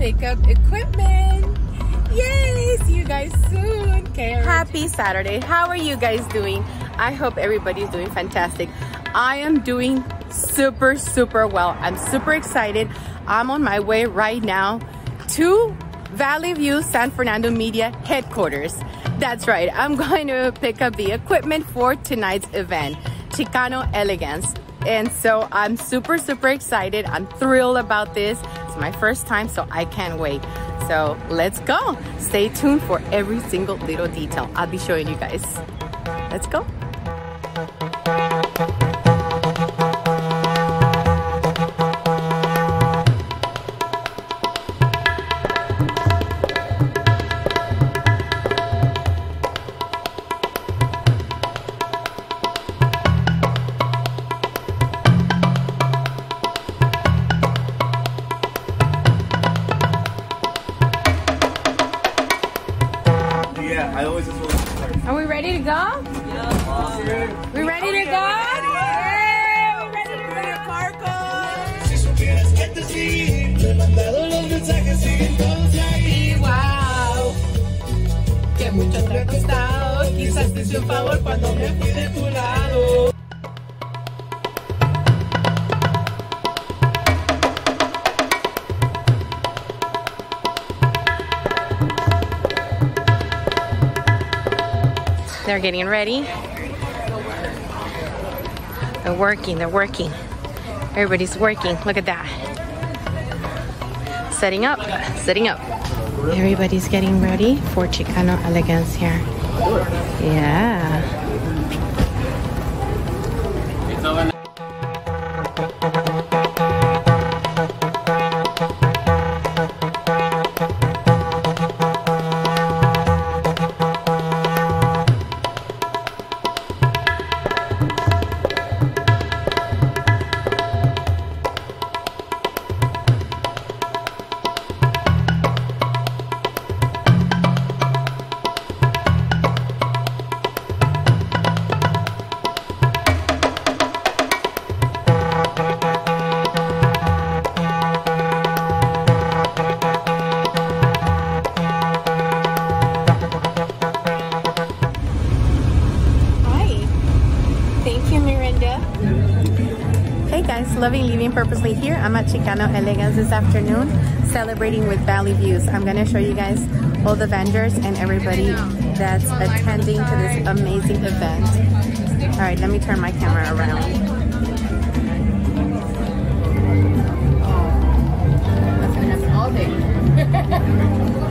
pick up equipment. Yay! See you guys soon. Happy Saturday. How are you guys doing? I hope everybody's doing fantastic. I am doing super, super well. I'm super excited. I'm on my way right now to Valley View San Fernando Media headquarters. That's right, I'm going to pick up the equipment for tonight's event, Chicano Elegance. And so I'm super, super excited. I'm thrilled about this. It's my first time, so I can't wait. So let's go. Stay tuned for every single little detail. I'll be showing you guys. Let's go. Ready to go? Yeah. We ready to go? Yeah, we ready to go. Si supieras que te siguen, me he mandado los mensajes, siguen todos ahí. Wow. Que mucho te ha costado. Quizás te hice un favor cuando me fui de tu lado. They're getting ready. They're working, they're working. Everybody's working. Look at that. Setting up, setting up. Everybody's getting ready for Chicano Elegance here. Yeah. Hey guys, loving living purposely here. I'm at Chicano Elegance this afternoon, celebrating with Valley Views. I'm gonna show you guys all the vendors and everybody that's attending to this amazing event. All right, let me turn my camera around. That's all day.